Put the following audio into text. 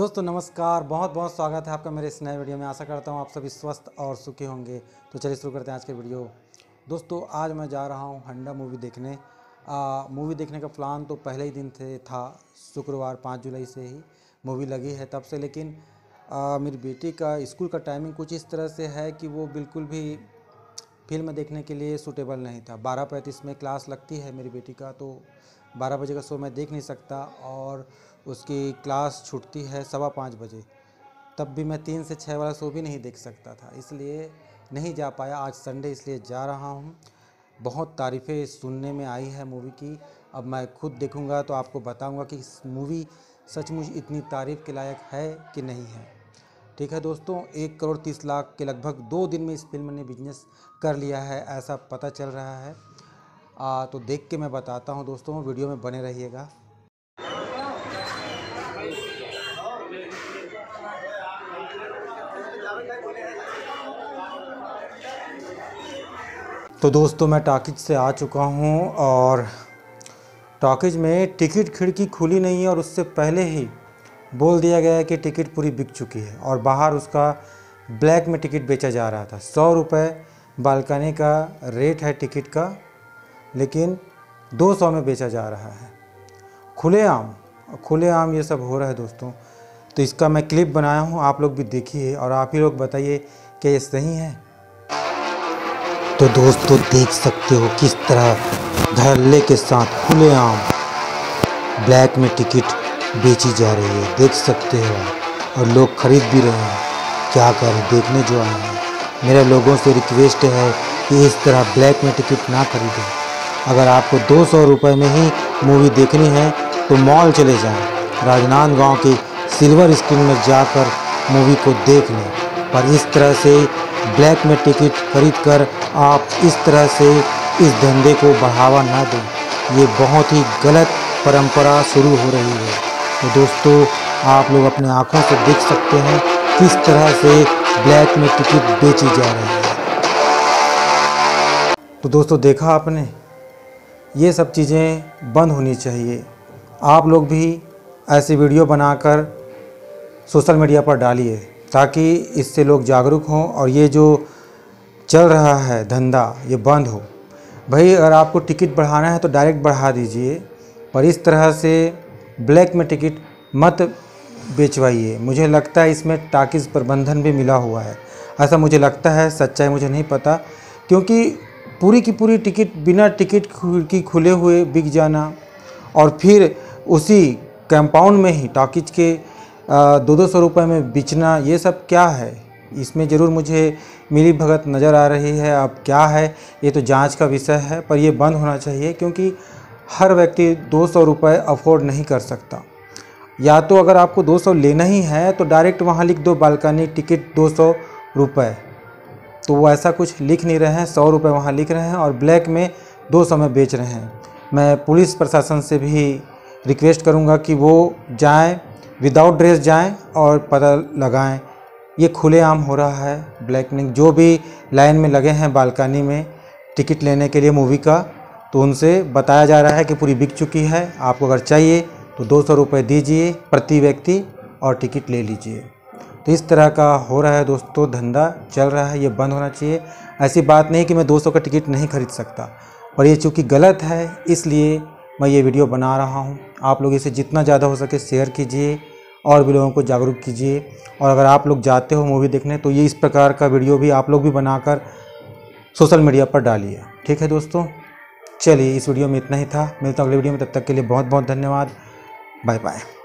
दोस्तों नमस्कार। बहुत बहुत स्वागत है आपका मेरे इस नए वीडियो में। आशा करता हूँ आप सभी स्वस्थ और सुखी होंगे। तो चलिए शुरू करते हैं आज के वीडियो। दोस्तों आज मैं जा रहा हूँ हंडा मूवी देखने। मूवी देखने का प्लान तो पहले ही दिन से था। शुक्रवार पाँच जुलाई से ही मूवी लगी है तब से लेकिन आ, मेरी बेटी का स्कूल का टाइमिंग कुछ इस तरह से है कि वो बिल्कुल भी फ़िल्म देखने के लिए सूटेबल नहीं था। बारह पैंतीस में क्लास लगती है मेरी बेटी का तो बारह बजे का शो मैं देख नहीं सकता और उसकी क्लास छूटती है सवा पाँच बजे। तब भी मैं तीन से छः वाला शो भी नहीं देख सकता था, इसलिए नहीं जा पाया। आज संडे इसलिए जा रहा हूँ। बहुत तारीफ़ें सुनने में आई है मूवी की। अब मैं खुद देखूँगा तो आपको बताऊँगा कि इस मूवी सचमुच इतनी तारीफ़ के लायक है कि नहीं है। ठीक है दोस्तों एक करोड़ तीस लाख के लगभग दो दिन में इस फ़िल्म ने बिज़नेस कर लिया है ऐसा पता चल रहा है। आ, तो देख के मैं बताता हूँ दोस्तों वीडियो में बने रहिएगा। तो दोस्तों मैं टाकिज से आ चुका हूँ और टॉकीज में टिकट खिड़की खुली नहीं है और उससे पहले ही बोल दिया गया है कि टिकट पूरी बिक चुकी है और बाहर उसका ब्लैक में टिकट बेचा जा रहा था। सौ रुपये बालकनी का रेट है टिकट का, लेकिन दो सौ में बेचा जा रहा है। खुलेआम खुलेआम ये सब हो रहा है दोस्तों। तो इसका मैं क्लिप बनाया हूँ, आप लोग भी देखिए और आप ही लोग बताइए कि ये सही है। तो दोस्तों देख सकते हो किस तरह धड़ल्ले के साथ खुलेआम ब्लैक में टिकट बेची जा रही है, देख सकते हो और लोग खरीद भी रहे हैं। क्या करें, देखने जो आए हैं। मेरे लोगों से रिक्वेस्ट है कि इस तरह ब्लैक में टिकट ना खरीदें। अगर आपको दो सौ रुपये में ही मूवी देखनी है तो मॉल चले जाएँ। राजनांदगांव के सिल्वर स्क्रीन में जाकर मूवी को देख लें। पर इस तरह से ब्लैक में टिकट खरीद कर आप इस तरह से इस धंधे को बढ़ावा ना दें। ये बहुत ही गलत परंपरा शुरू हो रही है। तो दोस्तों, आप लोग अपने आँखों से देख सकते हैं किस तरह से ब्लैक में टिकट बेची जा रही है। तो दोस्तों, देखा आपने? ये सब चीज़ें बंद होनी चाहिए। आप लोग भी ऐसी वीडियो बनाकर सोशल मीडिया पर डालिए, ताकि इससे लोग जागरूक हों और ये जो चल रहा है धंधा, ये बंद हो। भाई, अगर आपको टिकट बढ़ाना है तो डायरेक्ट बढ़ा दीजिए, पर इस तरह से ब्लैक में टिकट मत बेचवाइए। मुझे लगता है इसमें टाकिस प्रबंधन भी मिला हुआ है। ऐसा मुझे लगता है, सच्चाई मुझे नहीं पता, क्योंकि पूरी की पूरी टिकट, बिना टिकट की खुले हुए बिक जाना और फिर उसी कंपाउंड में ही टाकिज के दो दो सौ रुपये में बेचना, ये सब क्या है? इसमें ज़रूर मुझे मिली भगत नज़र आ रही है, अब क्या है? ये तो जाँच का विषय है, पर ये बंद होना चाहिए, क्योंकि हर व्यक्ति दो सौ रुपये अफोर्ड नहीं कर सकता। या तो अगर आपको दो सौ लेना ही है तो डायरेक्ट वहाँ लिख दो बालकनी टिकट दो सौ रुपये तो वो ऐसा कुछ लिख नहीं रहे हैं, सौ रुपये वहाँ लिख रहे हैं और ब्लैक में दो सौ में बेच रहे हैं। मैं पुलिस प्रशासन से भी रिक्वेस्ट करूँगा कि वो जाएँ विदाउट ड्रेस जाएँ और पता लगाएँ, ये खुलेआम हो रहा है। ब्लैकनिंग जो भी लाइन में लगे हैं बालकनी में टिकट लेने के लिए मूवी का तो उनसे बताया जा रहा है कि पूरी बिक चुकी है। आपको अगर चाहिए तो दो सौ रुपये दीजिए प्रति व्यक्ति और टिकट ले लीजिए। तो इस तरह का हो रहा है दोस्तों, धंधा चल रहा है, ये बंद होना चाहिए। ऐसी बात नहीं कि मैं 200 का टिकट नहीं खरीद सकता, पर ये चूँकि गलत है, इसलिए मैं ये वीडियो बना रहा हूँ। आप लोग इसे जितना ज़्यादा हो सके शेयर कीजिए और भी लोगों को जागरूक कीजिए। और अगर आप लोग जाते हो मूवी देखने तो ये इस प्रकार का वीडियो भी आप लोग भी बनाकर सोशल मीडिया पर डालिए। ठीक है दोस्तों? चलिए इस वीडियो में इतना ही था। मिलता हूँ अगले वीडियो में, तब तक के लिए बहुत बहुत धन्यवाद। Bye bye